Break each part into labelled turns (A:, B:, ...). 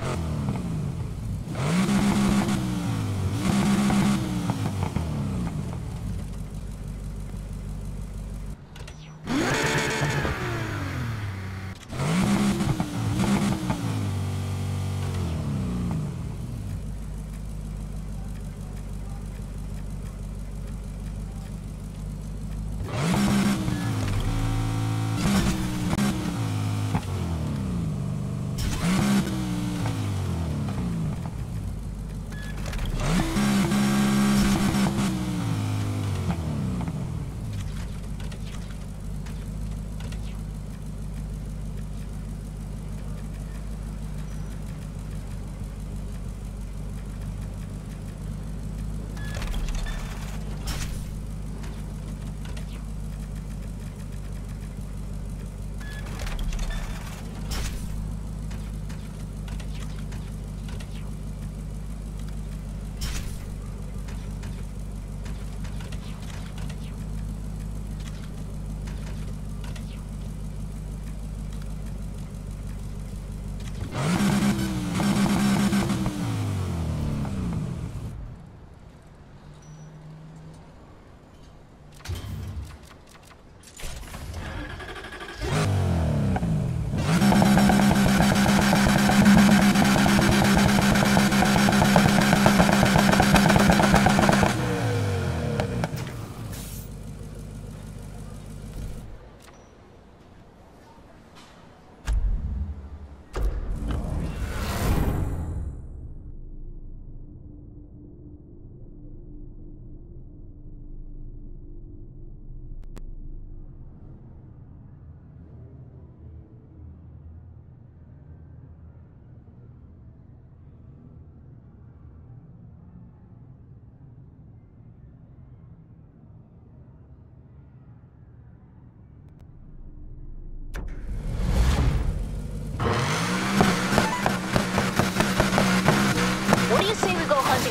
A: Bye.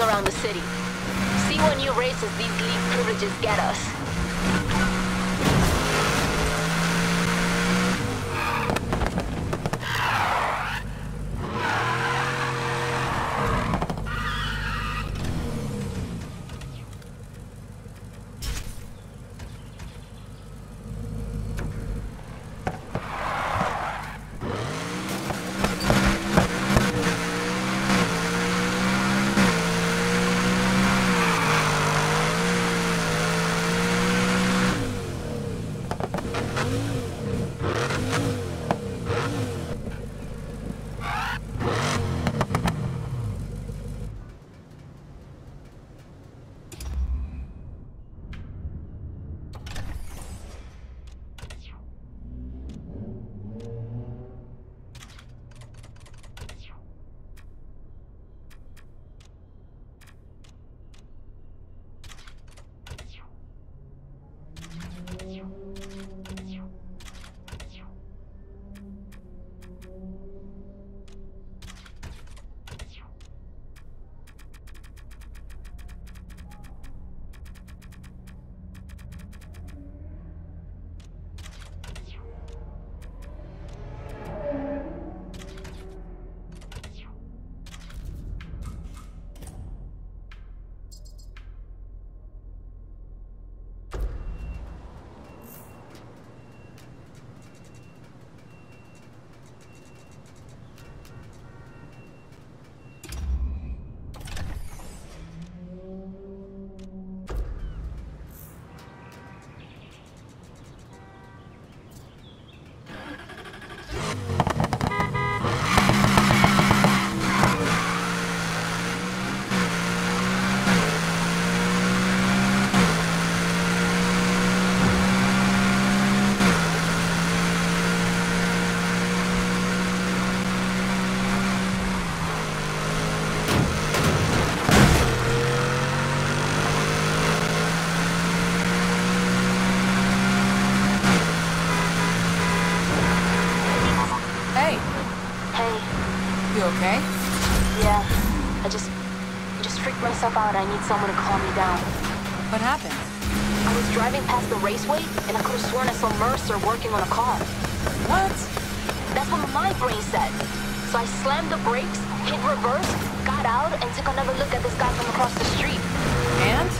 A: around the city. See what new races these league privileges get us.
B: You okay?
A: Yeah. I just... I just freaked myself out. I need someone to calm me down.
B: What happened?
A: I was driving past the raceway, and I could have sworn I saw Mercer working on a car.
B: What?
A: That's what my brain said. So I slammed the brakes, hit reverse, got out, and took another look at this guy from across the street.
B: And?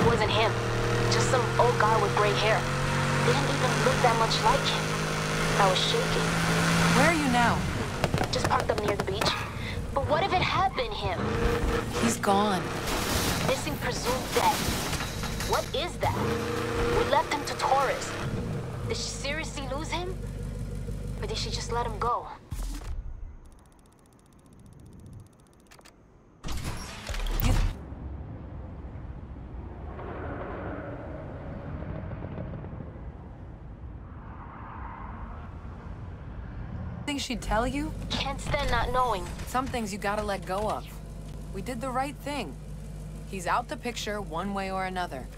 A: It wasn't him. Just some old guy with gray hair. Didn't even look that much like him. I was shaking.
B: Where are you now?
A: Just parked up near the beach. But what if it had been him?
B: He's gone.
A: Missing presumed dead. What is that? We left him to Taurus. Did she seriously lose him? Or did she just let him go?
B: You think she'd tell you?
A: Can't stand not knowing.
B: Some things you gotta let go of. We did the right thing. He's out the picture one way or another.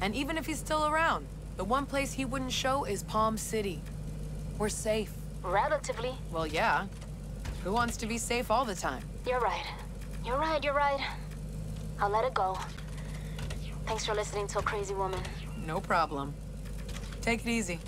B: And even if he's still around, the one place he wouldn't show is Palm City. We're safe.
A: Relatively.
B: Well, yeah. Who wants to be safe all the time?
A: You're right. You're right, you're right. I'll let it go. Thanks for listening to a crazy woman.
B: No problem. Take it easy.